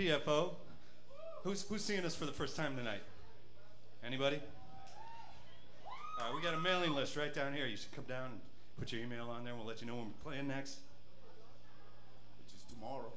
PFO. Who's, who's seeing us for the first time tonight? Anybody? All right, we got a mailing list right down here. You should come down and put your email on there. We'll let you know when we're playing next. Which is tomorrow.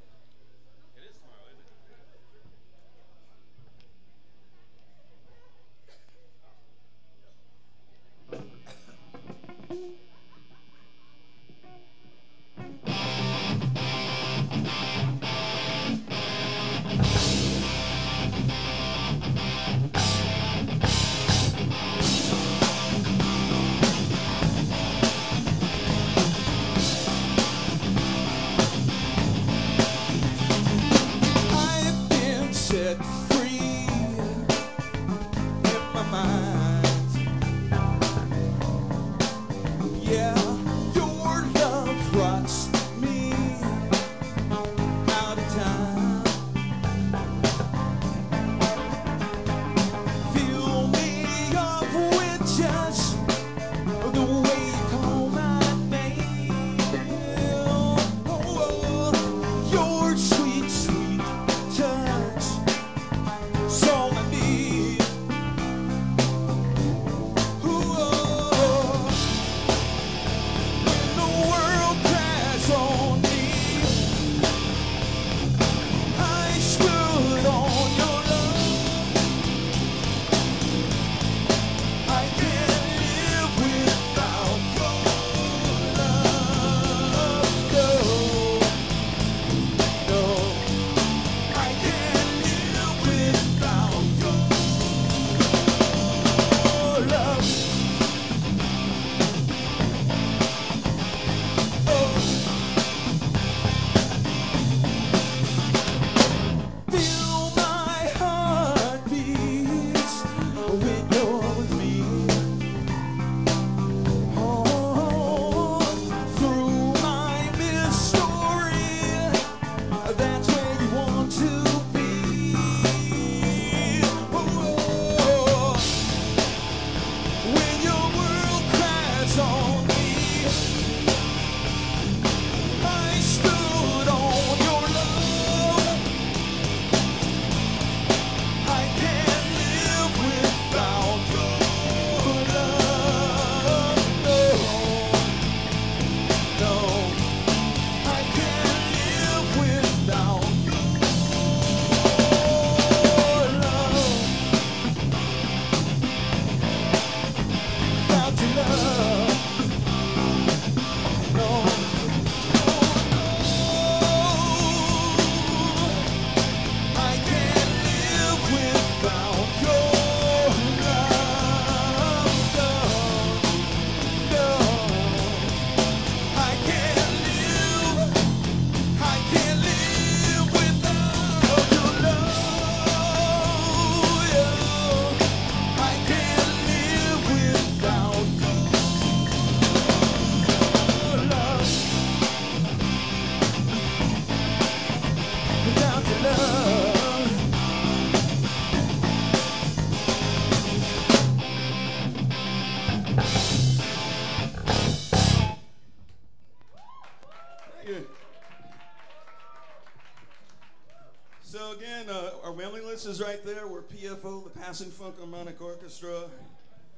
So again, uh, our mailing list is right there. We're PFO, the Passing Funkharmonic Orchestra.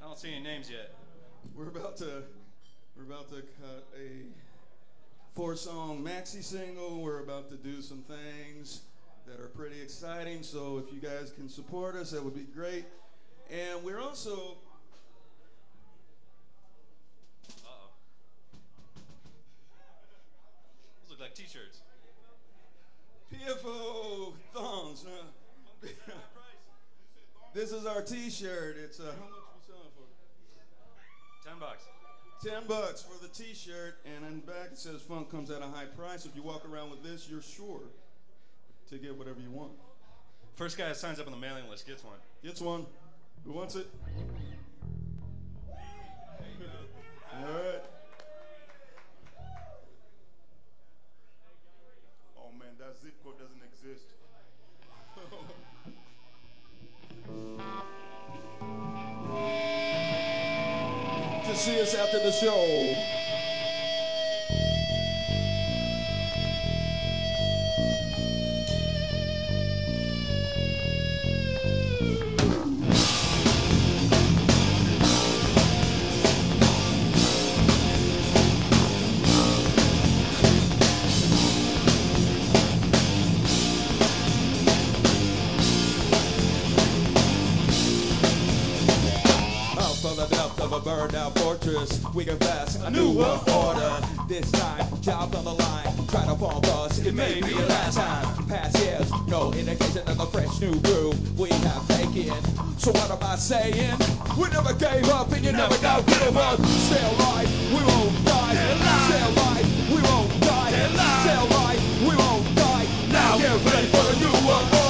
I don't see any names yet. We're about to we're about to cut a four song maxi single. We're about to do some things that are pretty exciting. So if you guys can support us, that would be great. And we're also t-shirts. PFO thongs. huh? this is our T-shirt. It's uh, how much we selling for? Ten bucks. Ten bucks for the T-shirt, and in the back it says "Funk comes at a high price." If you walk around with this, you're sure to get whatever you want. First guy that signs up on the mailing list gets one. Gets one. Who wants it? Man, that zip code doesn't exist. To see us after the show. Jobs on the line, try to bump us, it may be the last time. Past years, no indication of the fresh new groove we have taken. So what am I saying? We never gave up and you never got rid of us. Stay alive, we won't die. Stay alive, we won't die. Stay alive, we won't die. Now get ready for the new world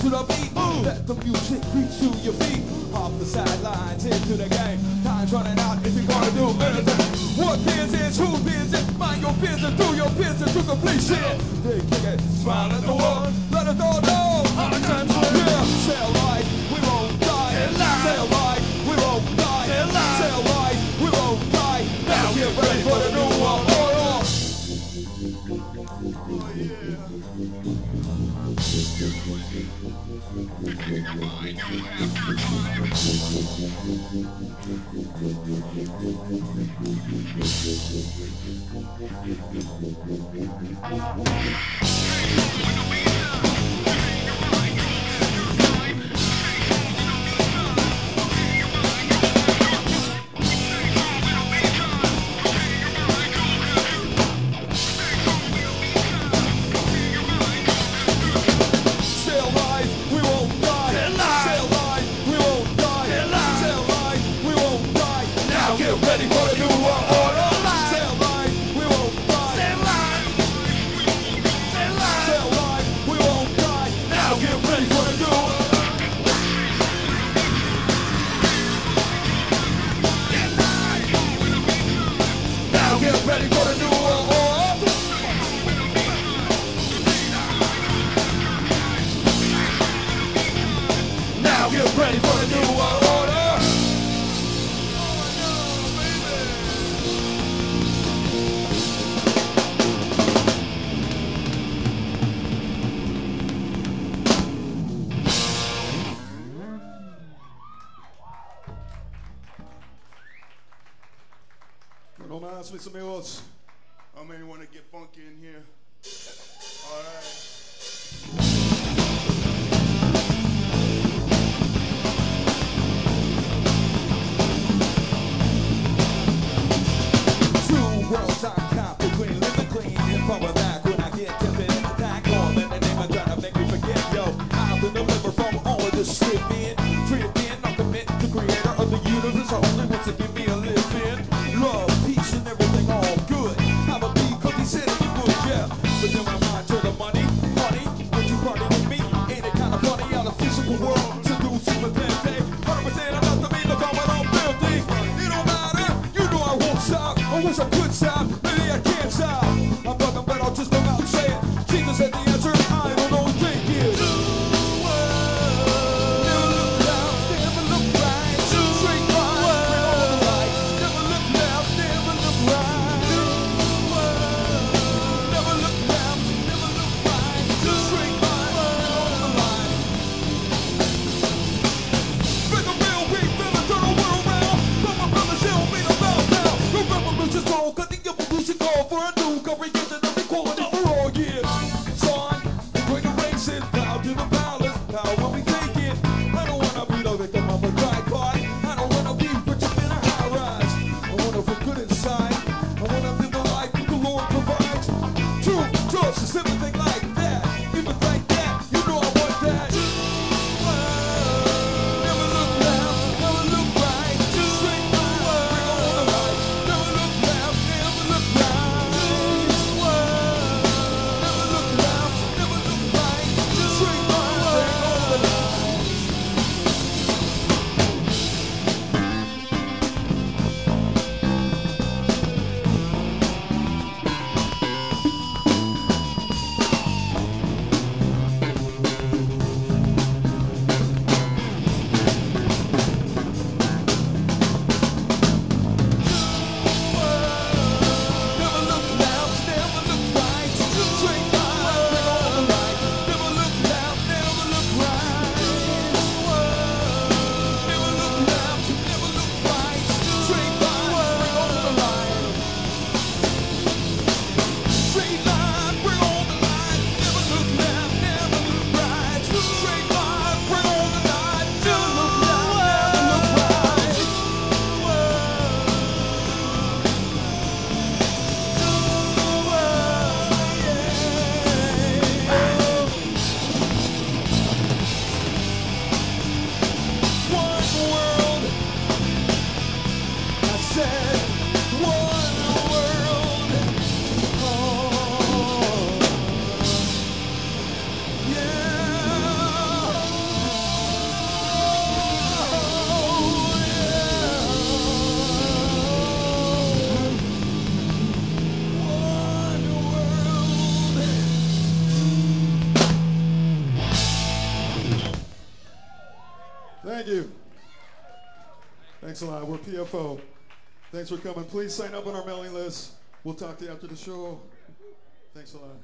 to the beat, move. Let the music reach to your feet. Off the sidelines, into the game. Time's running out if you're gonna do anything. What business, who business? Mind your business, do your business to completion. They kick it, smile at the world. Let us all Stay No más, mis amigos. How many want to get funky in here? All right. Thanks a lot. We're PFO. Thanks for coming. Please sign up on our mailing list. We'll talk to you after the show. Thanks a lot.